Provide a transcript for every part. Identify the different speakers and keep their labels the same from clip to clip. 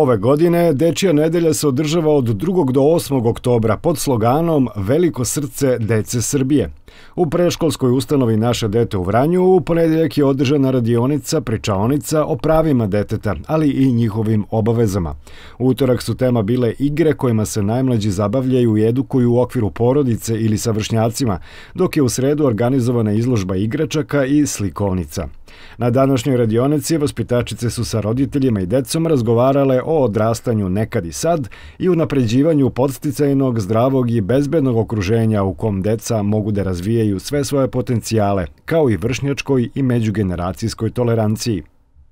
Speaker 1: Ove godine Dečija nedelja se održava od 2. do 8. oktobra pod sloganom Veliko srce dece Srbije. U preškolskoj ustanovi Naše dete u Vranju u ponedeljak je održana radionica, pričaonica o pravima deteta, ali i njihovim obavezama. U utorak su tema bile igre kojima se najmlađi zabavljaju i edukuju u okviru porodice ili sa vršnjacima, dok je u sredu organizovana izložba igračaka i slikovnica. Na današnjoj radionici vaspitačice su sa roditeljima i decom razgovarale o odrastanju nekad i sad i unapređivanju podsticajnog, zdravog i bezbednog okruženja u kom deca mogu da razvijaju sve svoje potencijale, kao i vršnjačkoj i međugeneracijskoj toleranciji.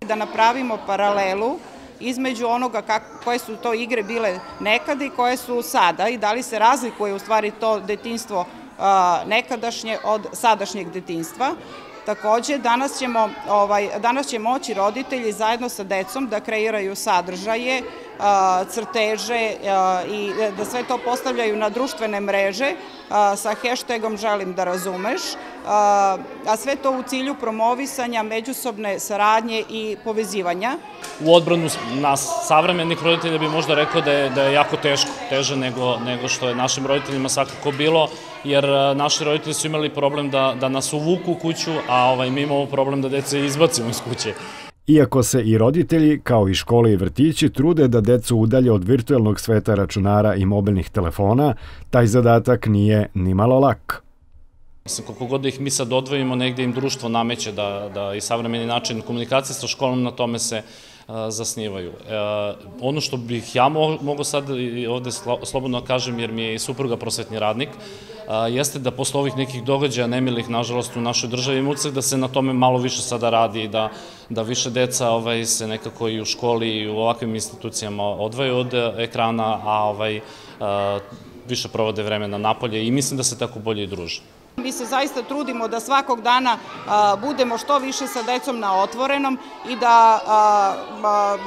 Speaker 2: Da napravimo paralelu između onoga koje su to igre bile nekada i koje su sada i da li se razlikuje u stvari to detinstvo nekadašnje od sadašnjeg detinstva. Takođe, danas, ćemo, ovaj, danas će moći roditelji zajedno sa decom da kreiraju sadržaje, crteže i da sve to postavljaju na društvene mreže sa hashtagom želim da razumeš, a sve to u cilju promovisanja međusobne saradnje i povezivanja.
Speaker 3: U odbranu nas savremenih roditelja bi možda rekao da je, da je jako teško, teže nego, nego što je našim roditeljima svakako bilo, jer naši roditelji su imali problem da, da nas uvuku u kuću, a ovaj, mi imamo problem da dece izbacimo iz kuće.
Speaker 1: Iako se i roditelji, kao i škole i vrtići, trude da decu udalje od virtualnog sveta računara i mobilnih telefona, taj zadatak nije ni malo lak.
Speaker 3: Mislim, koliko god da ih mi sad odvojimo, negde im društvo nameće da, da i savremeni način komunikacije sa školom na tome se zasnivaju. E, ono što bih ja mogo sad ovde slobodno kažem, jer mi je i supruga prosvetni radnik, jeste da posle ovih nekih događaja nemilih, nažalost, u našoj državi ima da se na tome malo više sada radi i da, da više deca ovaj, se nekako i u školi i u ovakvim institucijama odvaju od ekrana, a ovaj, više provode vremena napolje i mislim da se tako bolje i druže.
Speaker 2: Mi se zaista trudimo da svakog dana budemo što više sa decom na otvorenom i da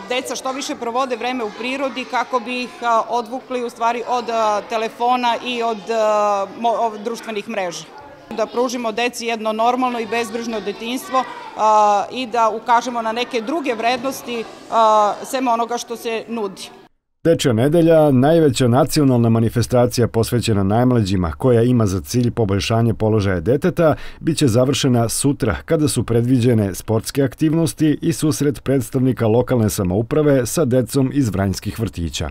Speaker 2: deca što više provode vreme u prirodi kako bi ih odvukli u stvari od telefona i od društvenih mreža da pružimo deci jedno normalno i bezbrižno detinstvo i da ukažemo na neke druge vrednosti sem onoga što se nudi.
Speaker 1: Dečja nedelja, najveća nacionalna manifestacija posvećena najmlađima, koja ima za cilj poboljšanje položaja deteta, biće završena sutra kada su predviđene sportske aktivnosti i susret predstavnika lokalne samouprave sa decom iz Vranjskih vrtića.